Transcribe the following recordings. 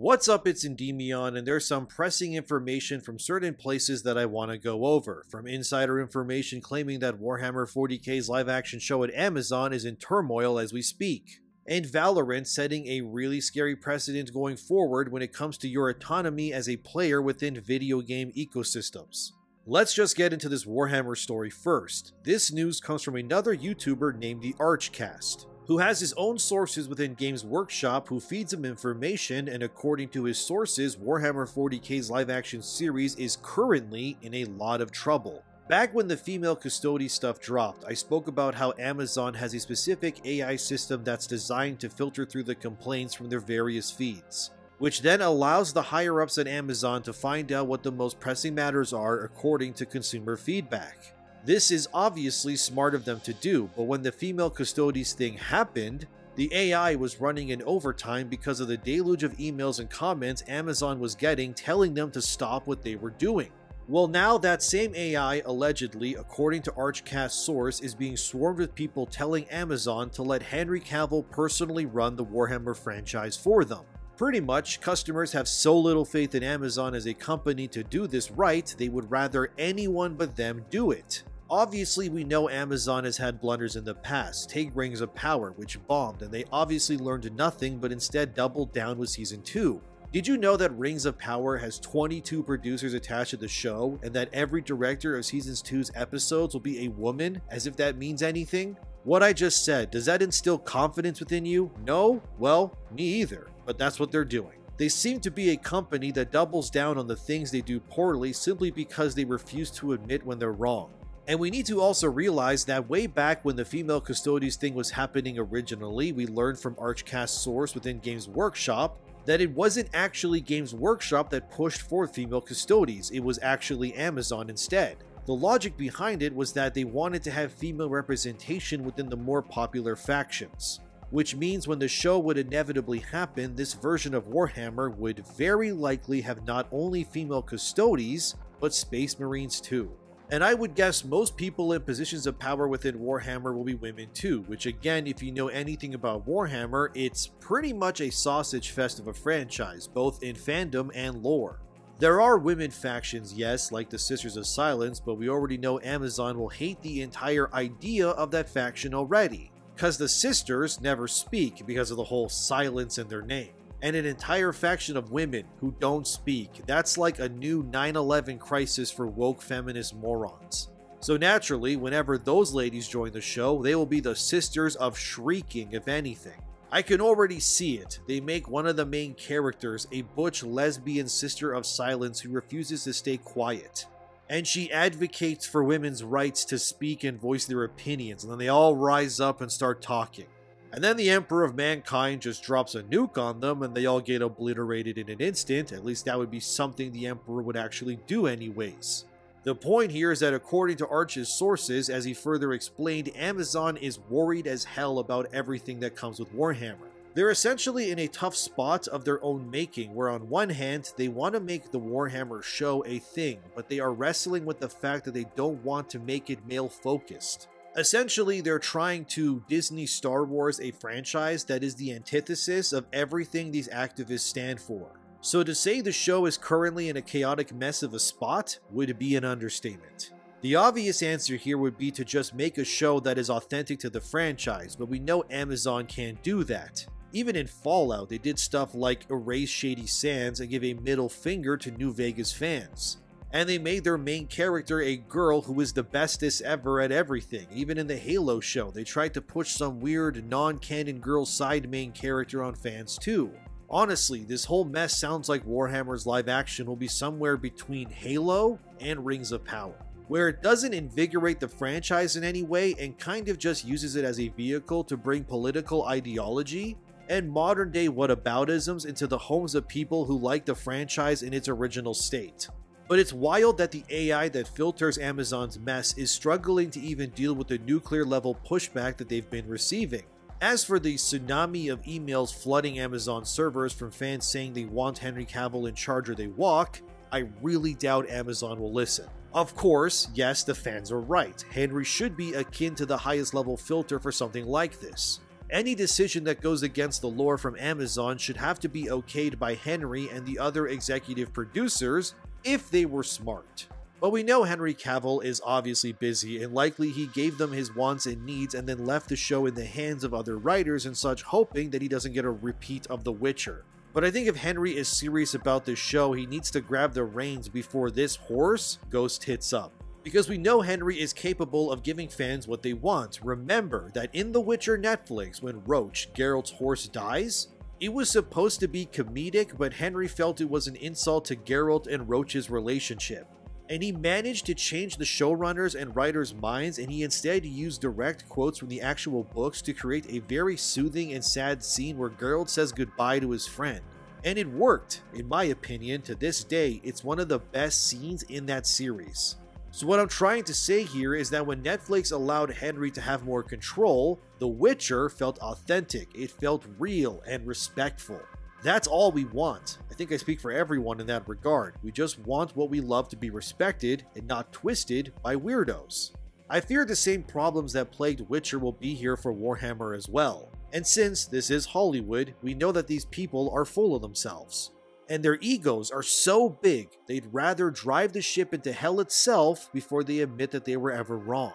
What's up, it's Endymion, and there's some pressing information from certain places that I want to go over. From insider information claiming that Warhammer 40k's live action show at Amazon is in turmoil as we speak, and Valorant setting a really scary precedent going forward when it comes to your autonomy as a player within video game ecosystems. Let's just get into this Warhammer story first. This news comes from another YouTuber named the Archcast who has his own sources within Games Workshop who feeds him information and according to his sources, Warhammer 40k's live action series is currently in a lot of trouble. Back when the female Custode stuff dropped, I spoke about how Amazon has a specific AI system that's designed to filter through the complaints from their various feeds, which then allows the higher ups at Amazon to find out what the most pressing matters are according to consumer feedback. This is obviously smart of them to do, but when the female Custodes thing happened, the AI was running in overtime because of the deluge of emails and comments Amazon was getting telling them to stop what they were doing. Well, now that same AI, allegedly, according to Archcast source, is being swarmed with people telling Amazon to let Henry Cavill personally run the Warhammer franchise for them. Pretty much, customers have so little faith in Amazon as a company to do this right, they would rather anyone but them do it. Obviously, we know Amazon has had blunders in the past. Take Rings of Power, which bombed, and they obviously learned nothing but instead doubled down with Season 2. Did you know that Rings of Power has 22 producers attached to the show, and that every director of Season 2's episodes will be a woman, as if that means anything? What I just said, does that instill confidence within you? No? Well, me either, but that's what they're doing. They seem to be a company that doubles down on the things they do poorly simply because they refuse to admit when they're wrong. And we need to also realize that way back when the female Custodes thing was happening originally, we learned from Archcast source within Games Workshop that it wasn't actually Games Workshop that pushed for female Custodes, it was actually Amazon instead. The logic behind it was that they wanted to have female representation within the more popular factions. Which means when the show would inevitably happen, this version of Warhammer would very likely have not only female Custodes, but space marines too. And I would guess most people in positions of power within Warhammer will be women too, which again, if you know anything about Warhammer, it's pretty much a sausage fest of a franchise, both in fandom and lore. There are women factions, yes, like the Sisters of Silence, but we already know Amazon will hate the entire idea of that faction already, because the Sisters never speak because of the whole silence in their name and an entire faction of women who don't speak. That's like a new 9 11 crisis for woke feminist morons. So naturally, whenever those ladies join the show, they will be the sisters of shrieking, if anything. I can already see it. They make one of the main characters a butch lesbian sister of silence who refuses to stay quiet. And she advocates for women's rights to speak and voice their opinions, and then they all rise up and start talking. And then the Emperor of Mankind just drops a nuke on them and they all get obliterated in an instant. At least that would be something the Emperor would actually do anyways. The point here is that according to Arch's sources, as he further explained, Amazon is worried as hell about everything that comes with Warhammer. They're essentially in a tough spot of their own making, where on one hand, they want to make the Warhammer show a thing, but they are wrestling with the fact that they don't want to make it male focused. Essentially, they're trying to Disney Star Wars a franchise that is the antithesis of everything these activists stand for. So to say the show is currently in a chaotic mess of a spot would be an understatement. The obvious answer here would be to just make a show that is authentic to the franchise, but we know Amazon can't do that. Even in Fallout, they did stuff like erase Shady Sands and give a middle finger to New Vegas fans and they made their main character a girl who is the bestest ever at everything. Even in the Halo show, they tried to push some weird non-canon girl side main character on fans too. Honestly, this whole mess sounds like Warhammer's live action will be somewhere between Halo and Rings of Power, where it doesn't invigorate the franchise in any way and kind of just uses it as a vehicle to bring political ideology and modern day whataboutisms into the homes of people who like the franchise in its original state. But it's wild that the AI that filters Amazon's mess is struggling to even deal with the nuclear level pushback that they've been receiving. As for the tsunami of emails flooding Amazon servers from fans saying they want Henry Cavill in charge or they walk, I really doubt Amazon will listen. Of course, yes, the fans are right. Henry should be akin to the highest level filter for something like this. Any decision that goes against the lore from Amazon should have to be okayed by Henry and the other executive producers if they were smart. But we know Henry Cavill is obviously busy, and likely he gave them his wants and needs and then left the show in the hands of other writers and such, hoping that he doesn't get a repeat of The Witcher. But I think if Henry is serious about this show, he needs to grab the reins before this horse ghost hits up. Because we know Henry is capable of giving fans what they want. Remember that in The Witcher Netflix, when Roach, Geralt's horse, dies, it was supposed to be comedic, but Henry felt it was an insult to Geralt and Roach's relationship and he managed to change the showrunners and writers' minds and he instead used direct quotes from the actual books to create a very soothing and sad scene where Geralt says goodbye to his friend. And it worked, in my opinion, to this day, it's one of the best scenes in that series. So what I'm trying to say here is that when Netflix allowed Henry to have more control, The Witcher felt authentic, it felt real and respectful. That's all we want. I think I speak for everyone in that regard. We just want what we love to be respected and not twisted by weirdos. I fear the same problems that plagued Witcher will be here for Warhammer as well. And since this is Hollywood, we know that these people are full of themselves. And their egos are so big, they'd rather drive the ship into hell itself before they admit that they were ever wrong.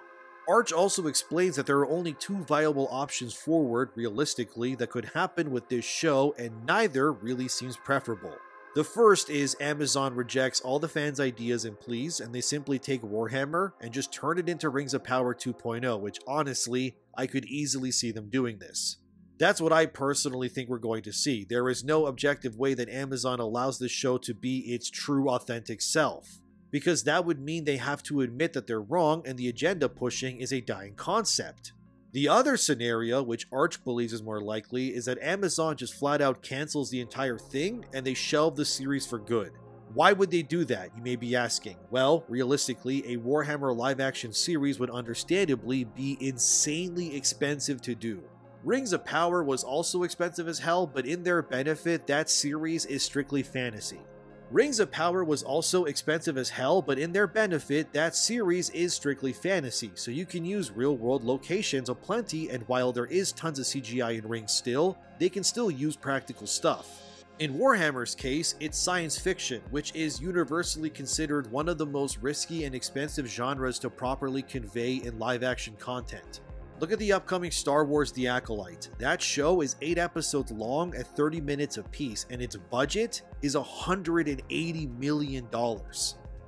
Arch also explains that there are only two viable options forward, realistically, that could happen with this show, and neither really seems preferable. The first is Amazon rejects all the fans' ideas and pleas, and they simply take Warhammer and just turn it into Rings of Power 2.0, which honestly, I could easily see them doing this. That's what I personally think we're going to see. There is no objective way that Amazon allows this show to be its true, authentic self because that would mean they have to admit that they're wrong and the agenda pushing is a dying concept. The other scenario, which Arch believes is more likely, is that Amazon just flat out cancels the entire thing and they shelve the series for good. Why would they do that, you may be asking? Well, realistically, a Warhammer live action series would understandably be insanely expensive to do. Rings of Power was also expensive as hell, but in their benefit, that series is strictly fantasy. Rings of Power was also expensive as hell, but in their benefit, that series is strictly fantasy, so you can use real world locations aplenty, and while there is tons of CGI in Rings still, they can still use practical stuff. In Warhammer's case, it's science fiction, which is universally considered one of the most risky and expensive genres to properly convey in live action content. Look at the upcoming Star Wars The Acolyte. That show is 8 episodes long at 30 minutes apiece, and its budget is $180 million.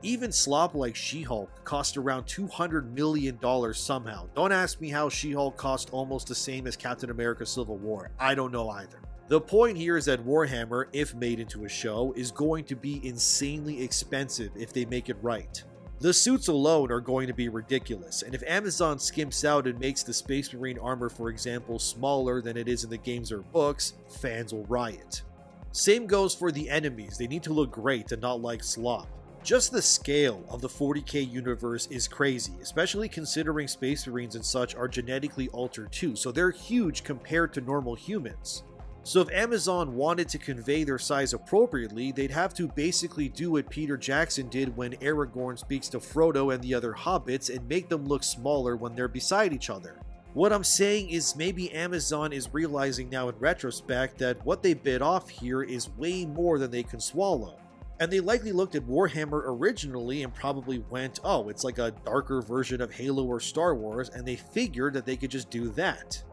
Even slop like She Hulk cost around $200 million somehow. Don't ask me how She Hulk cost almost the same as Captain America Civil War. I don't know either. The point here is that Warhammer, if made into a show, is going to be insanely expensive if they make it right. The suits alone are going to be ridiculous, and if Amazon skimps out and makes the Space Marine armor, for example, smaller than it is in the games or books, fans will riot. Same goes for the enemies, they need to look great and not like slop. Just the scale of the 40k universe is crazy, especially considering Space Marines and such are genetically altered too, so they're huge compared to normal humans. So if Amazon wanted to convey their size appropriately, they'd have to basically do what Peter Jackson did when Aragorn speaks to Frodo and the other hobbits and make them look smaller when they're beside each other. What I'm saying is maybe Amazon is realizing now in retrospect that what they bit off here is way more than they can swallow. And they likely looked at Warhammer originally and probably went, oh, it's like a darker version of Halo or Star Wars, and they figured that they could just do that.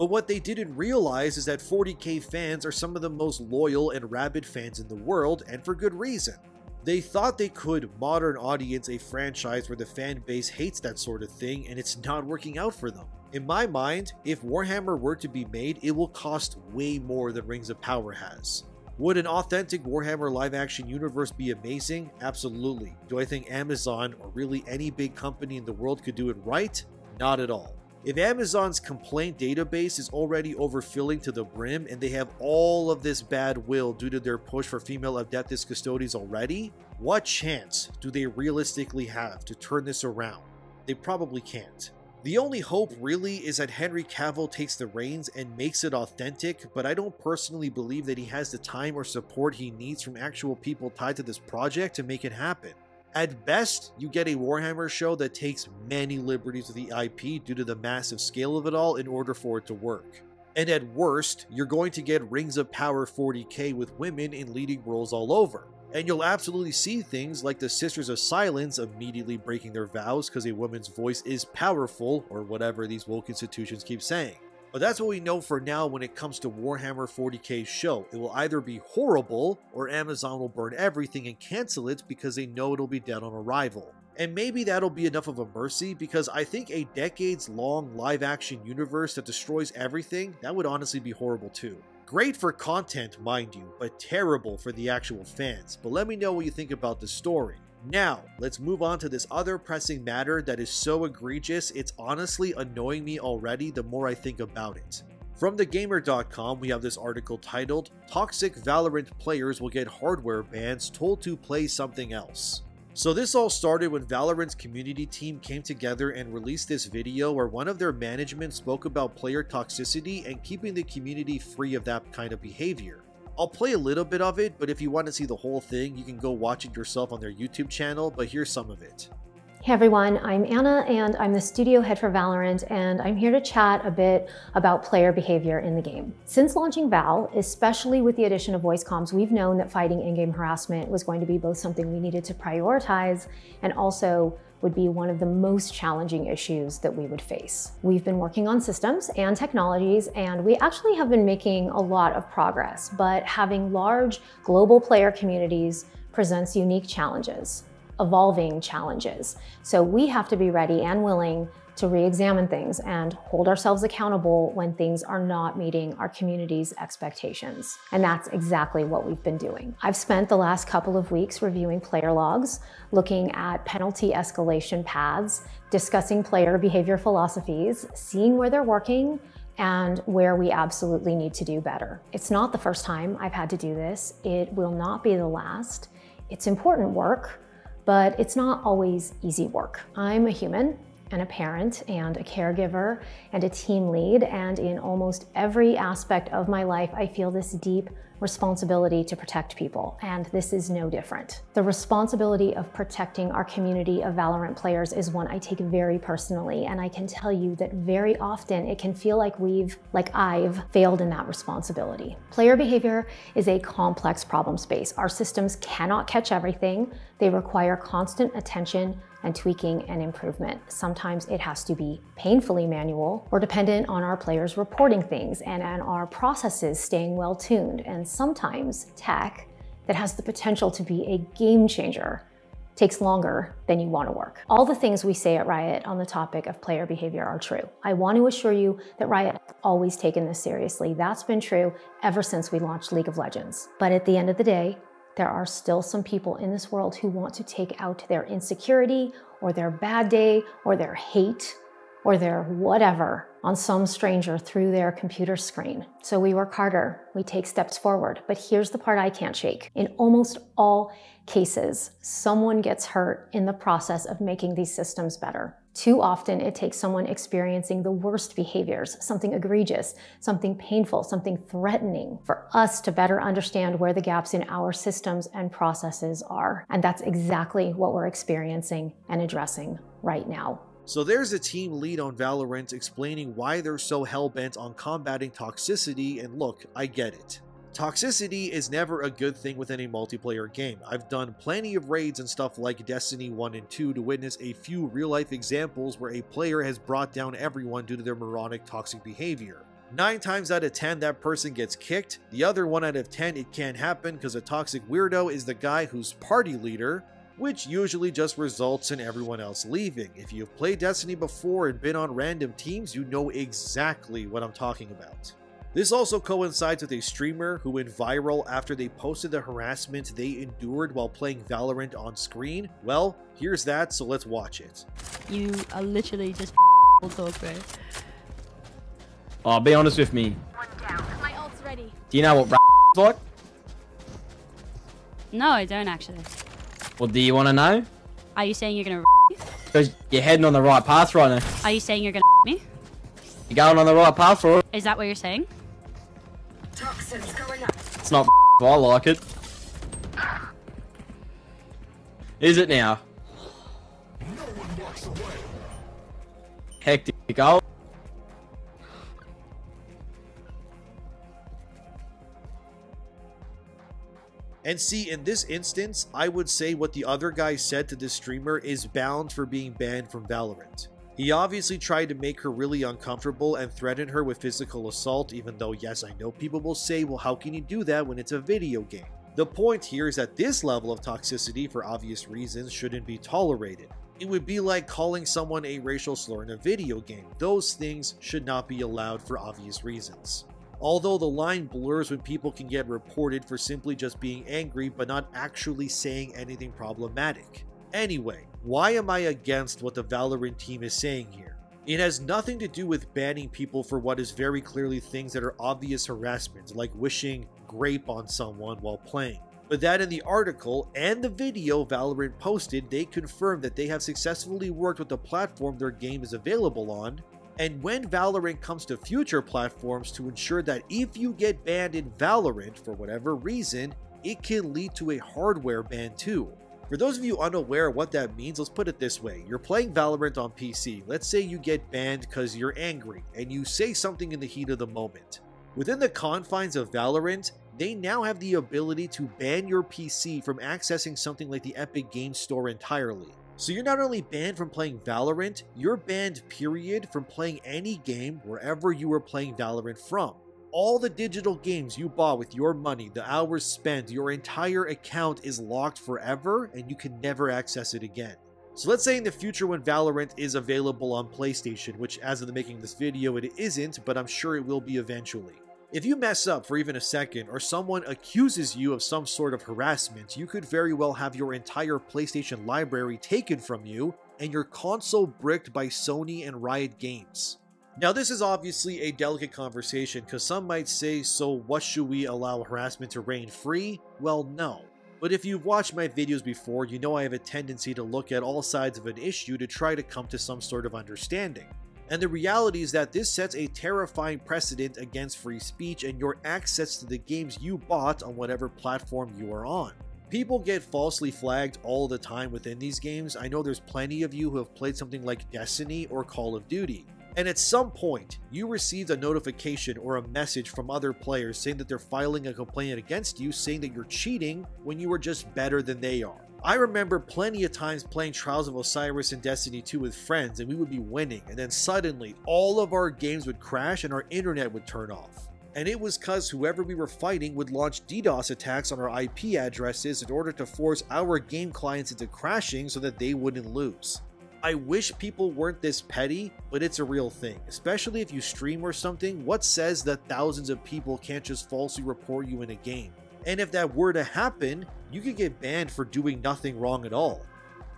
But what they didn't realize is that 40k fans are some of the most loyal and rabid fans in the world, and for good reason. They thought they could modern audience a franchise where the fan base hates that sort of thing, and it's not working out for them. In my mind, if Warhammer were to be made, it will cost way more than Rings of Power has. Would an authentic Warhammer live action universe be amazing? Absolutely. Do I think Amazon or really any big company in the world could do it right? Not at all. If Amazon's complaint database is already overfilling to the brim and they have all of this bad will due to their push for female Adeptus Custodes already, what chance do they realistically have to turn this around? They probably can't. The only hope really is that Henry Cavill takes the reins and makes it authentic, but I don't personally believe that he has the time or support he needs from actual people tied to this project to make it happen. At best, you get a Warhammer show that takes many liberties with the IP due to the massive scale of it all in order for it to work. And at worst, you're going to get Rings of Power 40k with women in leading roles all over. And you'll absolutely see things like the Sisters of Silence immediately breaking their vows because a woman's voice is powerful, or whatever these woke institutions keep saying. But that's what we know for now when it comes to Warhammer 40k's show. It will either be horrible, or Amazon will burn everything and cancel it because they know it'll be dead on arrival. And maybe that'll be enough of a mercy because I think a decades long live action universe that destroys everything, that would honestly be horrible too. Great for content, mind you, but terrible for the actual fans. But let me know what you think about the story. Now, let's move on to this other pressing matter that is so egregious, it's honestly annoying me already the more I think about it. From thegamer.com, we have this article titled Toxic Valorant Players Will Get Hardware Bans Told to Play Something Else. So this all started when Valorant's community team came together and released this video where one of their management spoke about player toxicity and keeping the community free of that kind of behavior. I'll play a little bit of it, but if you want to see the whole thing, you can go watch it yourself on their YouTube channel, but here's some of it. Hey everyone, I'm Anna and I'm the studio head for Valorant and I'm here to chat a bit about player behavior in the game. Since launching Val, especially with the addition of voice comms, we've known that fighting in-game harassment was going to be both something we needed to prioritize and also would be one of the most challenging issues that we would face. We've been working on systems and technologies, and we actually have been making a lot of progress, but having large global player communities presents unique challenges evolving challenges. So we have to be ready and willing to re-examine things and hold ourselves accountable when things are not meeting our community's expectations. And that's exactly what we've been doing. I've spent the last couple of weeks reviewing player logs, looking at penalty escalation paths, discussing player behavior philosophies, seeing where they're working, and where we absolutely need to do better. It's not the first time I've had to do this. It will not be the last. It's important work, but it's not always easy work. I'm a human and a parent and a caregiver and a team lead. And in almost every aspect of my life, I feel this deep responsibility to protect people. And this is no different. The responsibility of protecting our community of Valorant players is one I take very personally. And I can tell you that very often it can feel like we've, like I've failed in that responsibility. Player behavior is a complex problem space. Our systems cannot catch everything. They require constant attention and tweaking and improvement. Sometimes it has to be painfully manual or dependent on our players reporting things and on our processes staying well tuned. And sometimes tech that has the potential to be a game changer takes longer than you want to work. All the things we say at Riot on the topic of player behavior are true. I want to assure you that Riot has always taken this seriously. That's been true ever since we launched League of Legends. But at the end of the day, there are still some people in this world who want to take out their insecurity or their bad day or their hate or their whatever on some stranger through their computer screen. So we work harder, we take steps forward. But here's the part I can't shake. In almost all cases, someone gets hurt in the process of making these systems better. Too often, it takes someone experiencing the worst behaviors, something egregious, something painful, something threatening, for us to better understand where the gaps in our systems and processes are. And that's exactly what we're experiencing and addressing right now. So there's a team lead on Valorant explaining why they're so hell-bent on combating toxicity, and look, I get it. Toxicity is never a good thing with any multiplayer game. I've done plenty of raids and stuff like Destiny 1 and 2 to witness a few real-life examples where a player has brought down everyone due to their moronic toxic behavior. 9 times out of 10 that person gets kicked, the other 1 out of 10 it can't happen because a toxic weirdo is the guy who's party leader, which usually just results in everyone else leaving. If you've played Destiny before and been on random teams, you know exactly what I'm talking about. This also coincides with a streamer who went viral after they posted the harassment they endured while playing Valorant on screen. Well, here's that, so let's watch it. You are literally just talk, bro. Oh, be honest with me. My ult's ready. Do you know what like? No, I don't actually. Well, do you want to know? Are you saying you're gonna Because you're heading on the right path right now. Are you saying you're gonna me? You're going on the right path for it. Is that what you're saying? It's not I like it. Is it now? No Hectic. Oh. And see, in this instance, I would say what the other guy said to this streamer is bound for being banned from Valorant. He obviously tried to make her really uncomfortable and threatened her with physical assault, even though, yes, I know people will say, well, how can you do that when it's a video game? The point here is that this level of toxicity, for obvious reasons, shouldn't be tolerated. It would be like calling someone a racial slur in a video game. Those things should not be allowed for obvious reasons. Although the line blurs when people can get reported for simply just being angry but not actually saying anything problematic. Anyway, why am I against what the Valorant team is saying here? It has nothing to do with banning people for what is very clearly things that are obvious harassment, like wishing grape on someone while playing. But that in the article and the video Valorant posted, they confirmed that they have successfully worked with the platform their game is available on, and when Valorant comes to future platforms to ensure that if you get banned in Valorant for whatever reason, it can lead to a hardware ban too. For those of you unaware what that means, let's put it this way. You're playing Valorant on PC. Let's say you get banned because you're angry and you say something in the heat of the moment. Within the confines of Valorant, they now have the ability to ban your PC from accessing something like the Epic Games Store entirely. So you're not only banned from playing Valorant, you're banned period from playing any game wherever you were playing Valorant from all the digital games you bought with your money, the hours spent, your entire account is locked forever and you can never access it again. So let's say in the future when Valorant is available on PlayStation, which as of the making of this video it isn't, but I'm sure it will be eventually. If you mess up for even a second or someone accuses you of some sort of harassment, you could very well have your entire PlayStation library taken from you and your console bricked by Sony and Riot Games. Now, this is obviously a delicate conversation because some might say, so what should we allow harassment to reign free? Well, no. But if you've watched my videos before, you know I have a tendency to look at all sides of an issue to try to come to some sort of understanding. And the reality is that this sets a terrifying precedent against free speech and your access to the games you bought on whatever platform you are on. People get falsely flagged all the time within these games. I know there's plenty of you who have played something like Destiny or Call of Duty. And at some point, you received a notification or a message from other players saying that they're filing a complaint against you, saying that you're cheating when you were just better than they are. I remember plenty of times playing Trials of Osiris and Destiny 2 with friends, and we would be winning, and then suddenly all of our games would crash and our internet would turn off. And it was because whoever we were fighting would launch DDoS attacks on our IP addresses in order to force our game clients into crashing so that they wouldn't lose. I wish people weren't this petty, but it's a real thing. Especially if you stream or something, what says that thousands of people can't just falsely report you in a game? And if that were to happen, you could get banned for doing nothing wrong at all.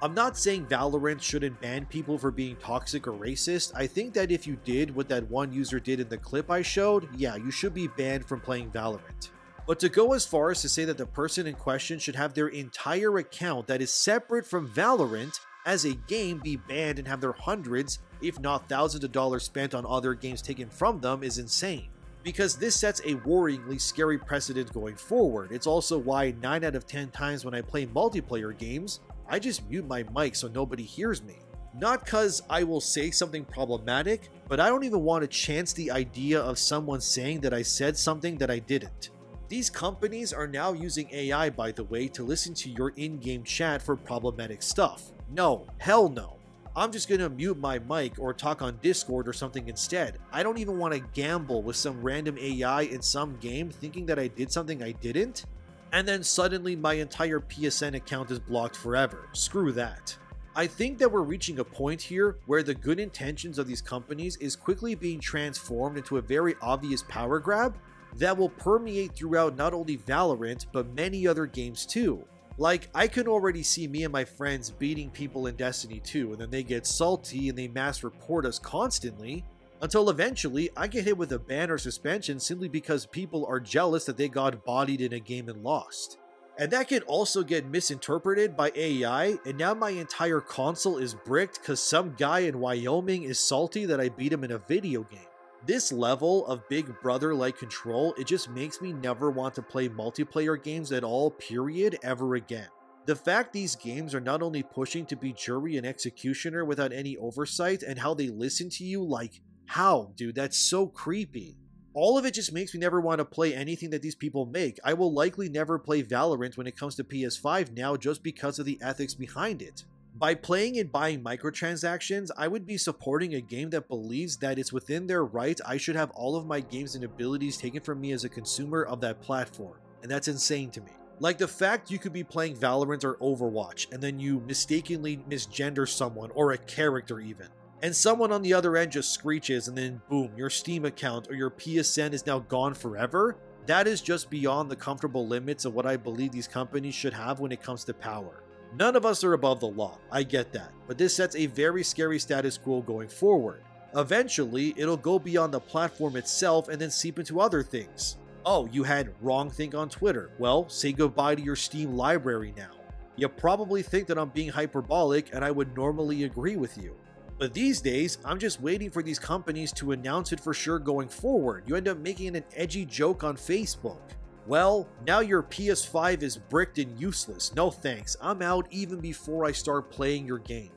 I'm not saying Valorant shouldn't ban people for being toxic or racist. I think that if you did what that one user did in the clip I showed, yeah, you should be banned from playing Valorant. But to go as far as to say that the person in question should have their entire account that is separate from Valorant as a game be banned and have their hundreds, if not thousands of dollars spent on other games taken from them is insane. Because this sets a worryingly scary precedent going forward. It's also why 9 out of 10 times when I play multiplayer games, I just mute my mic so nobody hears me. Not because I will say something problematic, but I don't even want to chance the idea of someone saying that I said something that I didn't. These companies are now using AI, by the way, to listen to your in game chat for problematic stuff. No, hell no. I'm just gonna mute my mic or talk on Discord or something instead. I don't even want to gamble with some random AI in some game thinking that I did something I didn't, and then suddenly my entire PSN account is blocked forever. Screw that. I think that we're reaching a point here where the good intentions of these companies is quickly being transformed into a very obvious power grab that will permeate throughout not only Valorant, but many other games too. Like, I can already see me and my friends beating people in Destiny 2, and then they get salty and they mass report us constantly, until eventually I get hit with a ban or suspension simply because people are jealous that they got bodied in a game and lost. And that can also get misinterpreted by AI, and now my entire console is bricked because some guy in Wyoming is salty that I beat him in a video game. This level of Big Brother like control, it just makes me never want to play multiplayer games at all, period, ever again. The fact these games are not only pushing to be jury and executioner without any oversight, and how they listen to you, like, how, dude, that's so creepy. All of it just makes me never want to play anything that these people make. I will likely never play Valorant when it comes to PS5 now just because of the ethics behind it. By playing and buying microtransactions, I would be supporting a game that believes that it's within their right I should have all of my games and abilities taken from me as a consumer of that platform. And that's insane to me. Like the fact you could be playing Valorant or Overwatch and then you mistakenly misgender someone or a character even. And someone on the other end just screeches and then boom, your Steam account or your PSN is now gone forever. That is just beyond the comfortable limits of what I believe these companies should have when it comes to power. None of us are above the law, I get that, but this sets a very scary status quo going forward. Eventually, it'll go beyond the platform itself and then seep into other things. Oh, you had wrong think on Twitter. Well, say goodbye to your Steam library now. You probably think that I'm being hyperbolic, and I would normally agree with you. But these days, I'm just waiting for these companies to announce it for sure going forward. You end up making an edgy joke on Facebook. Well, now your PS5 is bricked and useless. No thanks. I'm out even before I start playing your game.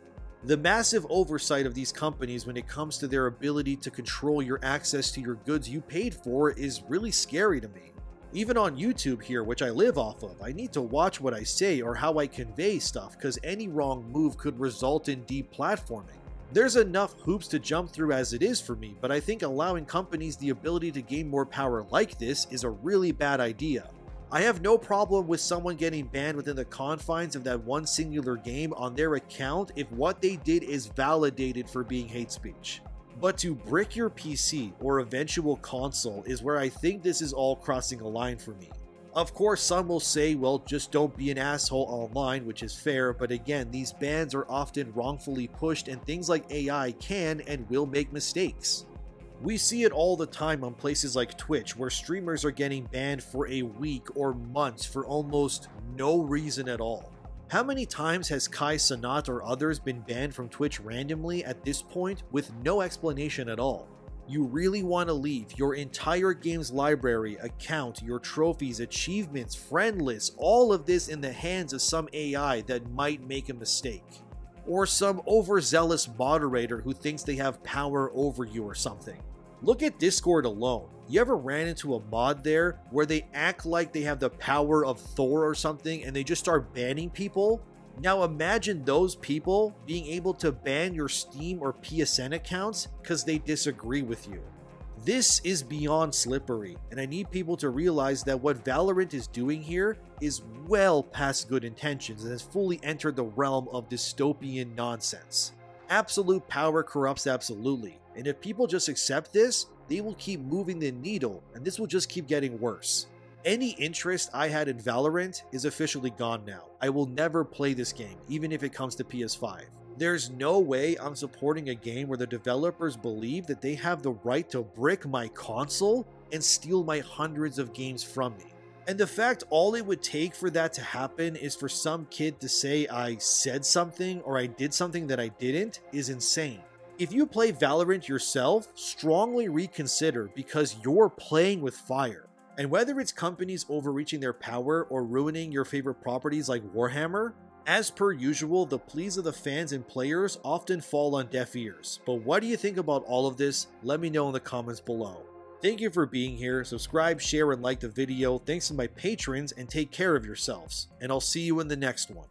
The massive oversight of these companies when it comes to their ability to control your access to your goods you paid for is really scary to me. Even on YouTube here, which I live off of, I need to watch what I say or how I convey stuff because any wrong move could result in deplatforming. There's enough hoops to jump through as it is for me, but I think allowing companies the ability to gain more power like this is a really bad idea. I have no problem with someone getting banned within the confines of that one singular game on their account if what they did is validated for being hate speech. But to brick your PC or eventual console is where I think this is all crossing a line for me. Of course, some will say, well, just don't be an asshole online, which is fair, but again, these bans are often wrongfully pushed, and things like AI can and will make mistakes. We see it all the time on places like Twitch, where streamers are getting banned for a week or months for almost no reason at all. How many times has Kai Cenat or others been banned from Twitch randomly at this point with no explanation at all? You really want to leave your entire game's library, account, your trophies, achievements, friend list, all of this in the hands of some AI that might make a mistake. Or some overzealous moderator who thinks they have power over you or something. Look at Discord alone. You ever ran into a mod there where they act like they have the power of Thor or something and they just start banning people? Now imagine those people being able to ban your Steam or PSN accounts because they disagree with you. This is beyond slippery, and I need people to realize that what Valorant is doing here is well past good intentions and has fully entered the realm of dystopian nonsense. Absolute power corrupts absolutely, and if people just accept this, they will keep moving the needle, and this will just keep getting worse. Any interest I had in Valorant is officially gone now. I will never play this game, even if it comes to PS5. There's no way I'm supporting a game where the developers believe that they have the right to brick my console and steal my hundreds of games from me. And the fact all it would take for that to happen is for some kid to say I said something or I did something that I didn't is insane. If you play Valorant yourself, strongly reconsider because you're playing with fire. And whether it's companies overreaching their power or ruining your favorite properties like Warhammer, as per usual, the pleas of the fans and players often fall on deaf ears. But what do you think about all of this? Let me know in the comments below. Thank you for being here. Subscribe, share, and like the video. Thanks to my patrons, and take care of yourselves. And I'll see you in the next one.